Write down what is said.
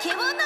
獣